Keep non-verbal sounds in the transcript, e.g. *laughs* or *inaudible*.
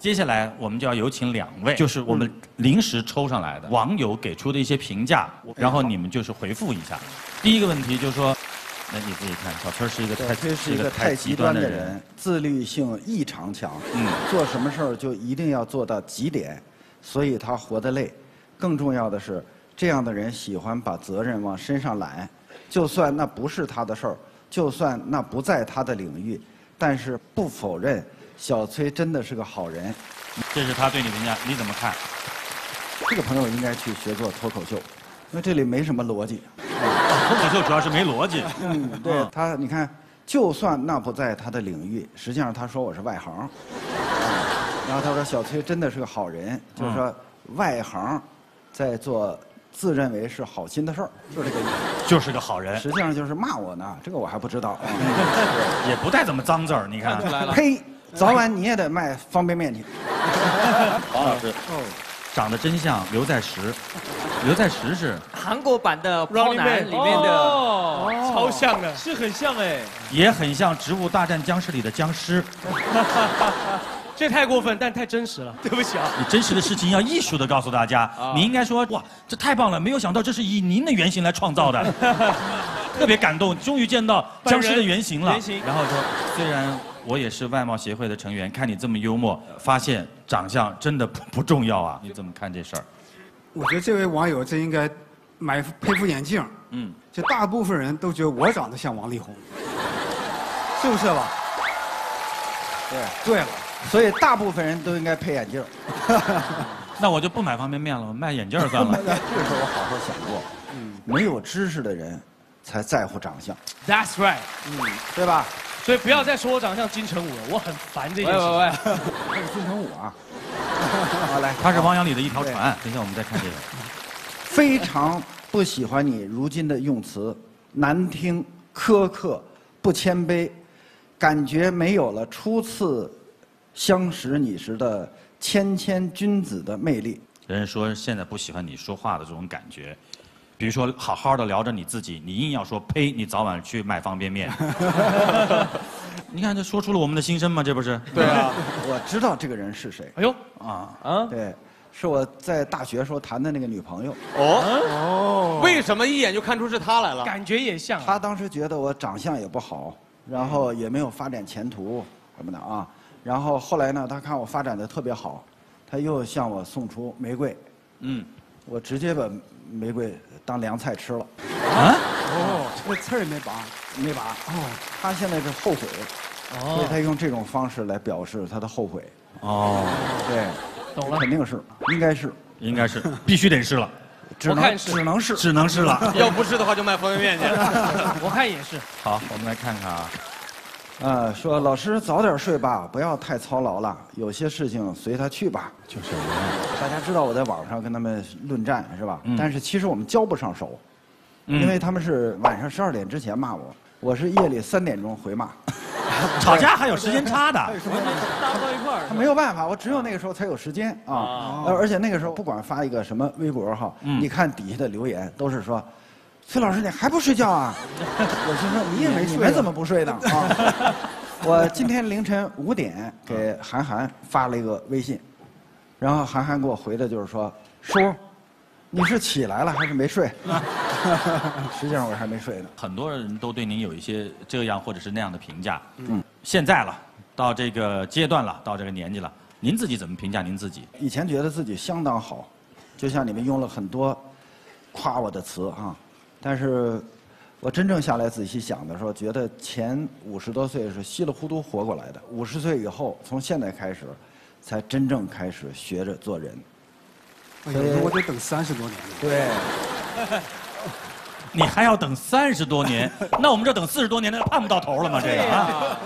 接下来我们就要有请两位，就是我们临时抽上来的。网友给出的一些评价，然后你们就是回复一下。第一个问题就是说，那你自己看，小崔是一个太这是一个太极端的人，自律性异常强，嗯。做什么事儿就一定要做到极点，所以他活得累。更重要的是，这样的人喜欢把责任往身上揽，就算那不是他的事儿，就算那不在他的领域，但是不否认小崔真的是个好人。这是他对你评价，你怎么看？这个朋友应该去学做脱口秀，因为这里没什么逻辑。*laughs* 脱口秀主要是没逻辑。嗯，对他，你看，就算那不在他的领域，实际上他说我是外行。啊然后他说小崔真的是个好人，就是说外行在做自认为是好心的事儿，就这个意思。就是个好人，实际上就是骂我呢，这个我还不知道。啊 *laughs* 也不带怎么脏字儿，你看。看出来了。呸！早晚你也得卖方便面去。*laughs* 王老师，长得真像刘在石，刘在石是韩国版的《抛 Running 男》Man 里面的，哦超像的，是很像哎，也很像《植物大战僵尸》里的僵尸。*laughs* 这太过分，但太真实了。对不起啊，你真实的事情要艺术的告诉大家，你应该说哇，这太棒了，没有想到这是以您的原型来创造的，*laughs* 特别感动，终于见到僵尸的原型了。原型然后说，虽然我也是外貌协会的成员，看你这么幽默，发现长相真的不不重要啊，你怎么看这事儿？我觉得这位网友真应该买配副眼镜。嗯，就大部分人都觉得我长得像王力宏，*laughs* 是不是吧？对，对了，所以大部分人都应该配眼镜。*laughs* 那我就不买方便面了，我卖眼镜儿算了。这个时候我好好想过，嗯没有知识的人才在乎长相，That's right 嗯。对吧？所以不要再说我长得像金城武了，我很烦这喂件事情。喂喂，金城武啊。*laughs* 好来，他是汪洋里的一条船。等一下我们再看这个。非常不喜欢你如今的用词，难听、苛刻、不谦卑，感觉没有了初次相识你时的谦谦君子的魅力。人家说现在不喜欢你说话的这种感觉，比如说好好的聊着你自己，你硬要说呸，你早晚去买方便面。*laughs* 你看这说出了我们的心声吗？这不是？对啊，我知道这个人是谁哎呦，啊，啊，对，是我在大学时候谈的那个女朋友。哦哦，为什么一眼就看出是她来了？感觉也像啊。她当时觉得我长相也不好，然后也没有发展前途什么的啊。然后后来呢，她看我发展的特别好，她又向我送出玫瑰，嗯，我直接把玫瑰当凉菜吃了，啊，哦，这个刺儿没拔。没拔。哦，他现在是后悔，所以他用这种方式来表示他的后悔。哦，对，懂了肯定是，应该是，应该是，必须得是了，*laughs* 只能我看是只能是。只能是了。*laughs* 要不是的话就卖方便面去。*laughs* 我看也是。好，我们来看看啊，啊，说老师早点睡吧，不要太操劳了，有些事情随他去吧。就是大家知道我在网上跟他们论战是吧？嗯但是其实我们交不上手，嗯因为他们是晚上十二点之前骂我，我是夜里三点钟回骂。*laughs* 吵架还有时间差的。搭不到一块儿他没有办法，我只有那个时候才有时间啊。而且那个时候不管发一个什么微博哈，嗯你看底下的留言都是说。崔老师，你还不睡觉啊？*laughs* 我心说你也没，你们怎么不睡呢？啊！*laughs* 我今天凌晨五点给韩寒发了一个微信，然后韩寒给我回的就是说：“叔，你是起来了还是没睡？” *laughs* 实际上我还没睡呢。很多人都对您有一些这样或者是那样的评价。嗯，现在了，到这个阶段了，到这个年纪了，您自己怎么评价您自己？以前觉得自己相当好，就像你们用了很多夸我的词啊，但是我真正下来仔细想的时候，觉得前五十多岁是稀里糊涂活过来的，五十岁以后，从现在开始，才真正开始学着做人。哎呀我得等三十多年了。对，*laughs* 你还要等三十多年，那我们这等四十多年，那盼不到头了吗？这个啊。